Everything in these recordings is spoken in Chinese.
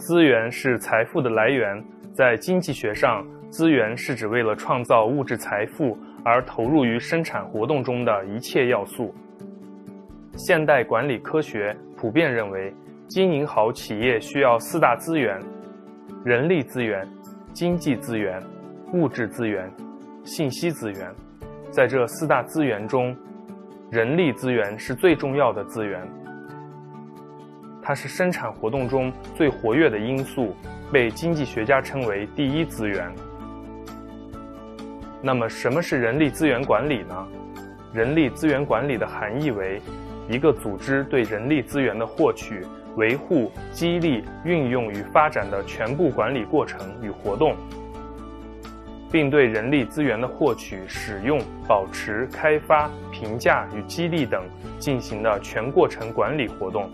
资源是财富的来源，在经济学上，资源是指为了创造物质财富而投入于生产活动中的一切要素。现代管理科学普遍认为，经营好企业需要四大资源：人力资源、经济资源、物质资源、信息资源。在这四大资源中，人力资源是最重要的资源，它是生产活动中最活跃的因素，被经济学家称为第一资源。那么，什么是人力资源管理呢？人力资源管理的含义为。一个组织对人力资源的获取、维护、激励、运用与发展的全部管理过程与活动，并对人力资源的获取、使用、保持、开发、评价与激励等进行的全过程管理活动，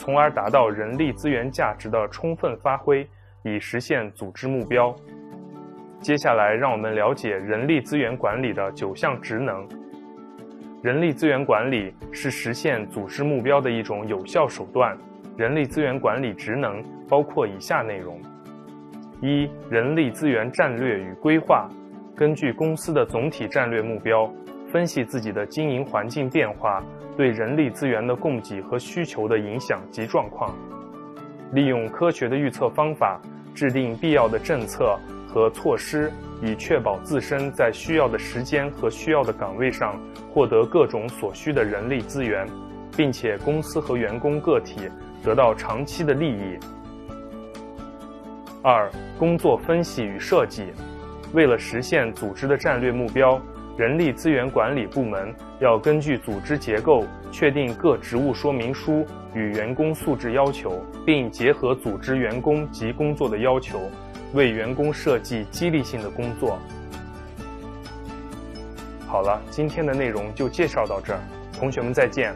从而达到人力资源价值的充分发挥，以实现组织目标。接下来，让我们了解人力资源管理的九项职能。人力资源管理是实现组织目标的一种有效手段。人力资源管理职能包括以下内容：一、人力资源战略与规划，根据公司的总体战略目标，分析自己的经营环境变化对人力资源的供给和需求的影响及状况，利用科学的预测方法，制定必要的政策和措施。以确保自身在需要的时间和需要的岗位上获得各种所需的人力资源，并且公司和员工个体得到长期的利益。二、工作分析与设计，为了实现组织的战略目标，人力资源管理部门要根据组织结构确定各职务说明书与员工素质要求，并结合组织员工及工作的要求。为员工设计激励性的工作。好了，今天的内容就介绍到这儿，同学们再见。